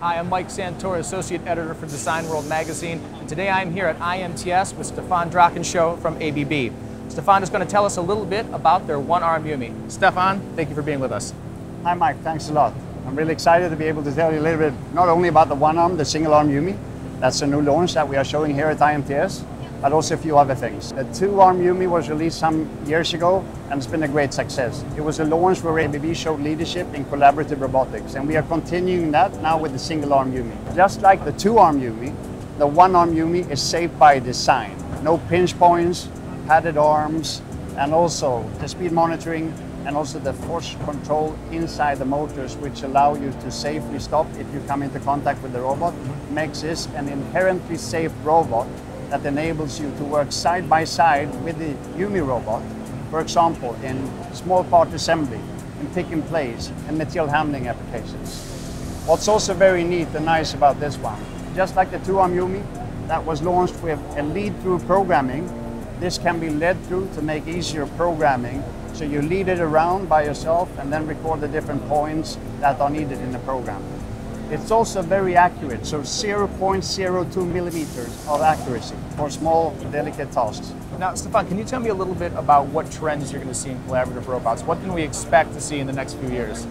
Hi, I'm Mike Santora, Associate Editor for Design World Magazine, and today I'm here at IMTS with Stefan Drakensjö from ABB. Stefan is going to tell us a little bit about their one-arm YuMi. Stefan, thank you for being with us. Hi Mike, thanks a lot. I'm really excited to be able to tell you a little bit, not only about the one arm, the single arm YuMi, that's a new launch that we are showing here at IMTS, but also a few other things. The two arm YuMi was released some years ago and it's been a great success. It was a launch where ABB showed leadership in collaborative robotics and we are continuing that now with the single arm YuMi. Just like the two arm YuMi, the one arm YuMi is safe by design. No pinch points, padded arms, and also the speed monitoring and also the force control inside the motors which allow you to safely stop if you come into contact with the robot makes this an inherently safe robot that enables you to work side by side with the YuMi robot, for example, in small part assembly, in pick and place, and material handling applications. What's also very neat and nice about this one, just like the two-arm YuMi that was launched with a lead-through programming, this can be led through to make easier programming. So you lead it around by yourself and then record the different points that are needed in the program. It's also very accurate, so 0.02 millimeters of accuracy for small, delicate tasks. Now, Stefan, can you tell me a little bit about what trends you're going to see in collaborative robots? What can we expect to see in the next few years?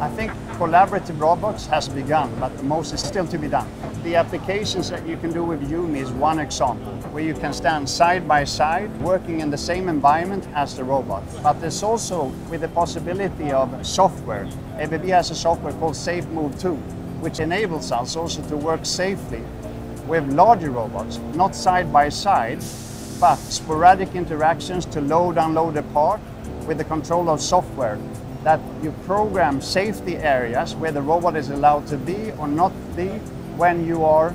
I think collaborative robots has begun, but the most is still to be done. The applications that you can do with YuMi is one example, where you can stand side by side, working in the same environment as the robot. But there's also with the possibility of software. ABB has a software called SafeMove 2, which enables us also to work safely with larger robots, not side by side, but sporadic interactions to load, unload a part with the control of software that you program safety areas where the robot is allowed to be or not be when you are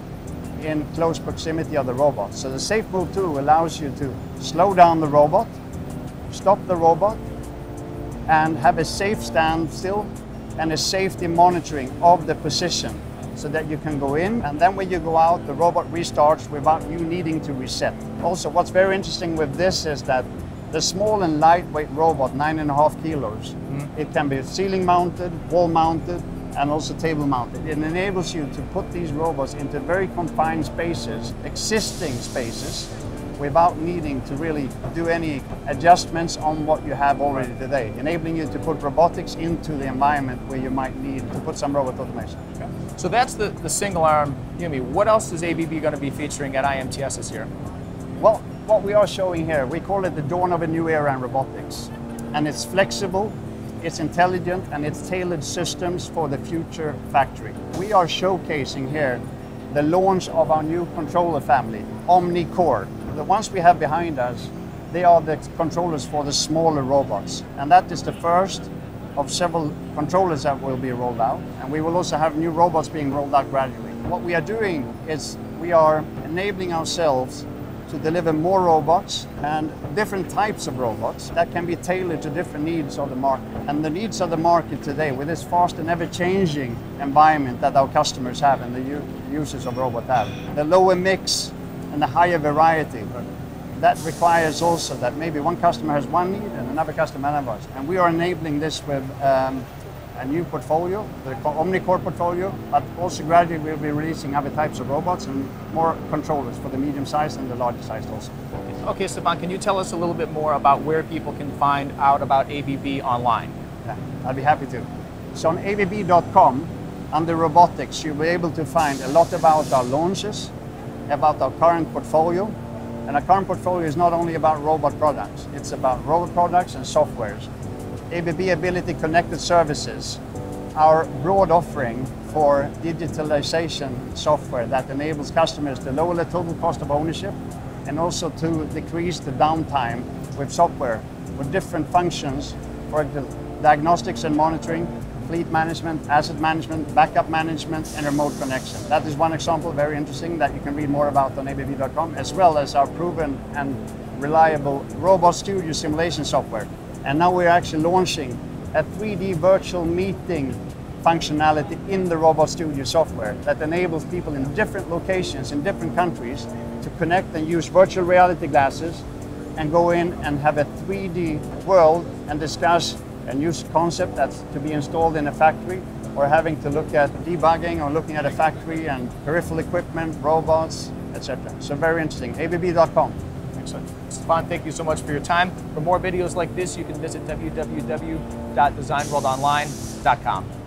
in close proximity of the robot. So the SafeMove 2 allows you to slow down the robot, stop the robot, and have a safe stand still and a safety monitoring of the position so that you can go in and then when you go out the robot restarts without you needing to reset. Also what's very interesting with this is that the small and lightweight robot, nine and a half kilos, mm. it can be ceiling mounted, wall mounted, and also table mounted. It enables you to put these robots into very confined spaces, existing spaces, without needing to really do any adjustments on what you have already today, enabling you to put robotics into the environment where you might need to put some robot automation. Okay. So that's the, the single arm YuMi. What else is ABB going to be featuring at IMTS this year? Well, what we are showing here, we call it the dawn of a new era in robotics. And it's flexible, it's intelligent, and it's tailored systems for the future factory. We are showcasing here the launch of our new controller family, OmniCore. The ones we have behind us, they are the controllers for the smaller robots. And that is the first of several controllers that will be rolled out. And we will also have new robots being rolled out gradually. What we are doing is we are enabling ourselves to deliver more robots and different types of robots that can be tailored to different needs of the market. And the needs of the market today, with this fast and ever-changing environment that our customers have and the users of robots have, the lower mix and the higher variety. But that requires also that maybe one customer has one need and another customer another. one. And we are enabling this with um, a new portfolio, the OmniCore portfolio, but also gradually we'll be releasing other types of robots and more controllers for the medium size and the larger size also. Okay, Stefan, can you tell us a little bit more about where people can find out about ABB online? Yeah, I'd be happy to. So on ABB.com, under robotics, you'll be able to find a lot about our launches, about our current portfolio. And our current portfolio is not only about robot products, it's about robot products and softwares. ABB Ability Connected Services, our broad offering for digitalization software that enables customers to lower the total cost of ownership and also to decrease the downtime with software for different functions for diagnostics and monitoring, fleet management, asset management, backup management, and remote connection. That is one example, very interesting, that you can read more about on abb.com, as well as our proven and reliable RobotStudio simulation software. And now we're actually launching a 3D virtual meeting functionality in the RobotStudio software that enables people in different locations in different countries to connect and use virtual reality glasses and go in and have a 3D world and discuss a new concept that's to be installed in a factory or having to look at debugging or looking at a factory and peripheral equipment, robots, etc. So very interesting. ABB.com. Excellent. Stefan, thank you so much for your time. For more videos like this, you can visit www.designworldonline.com.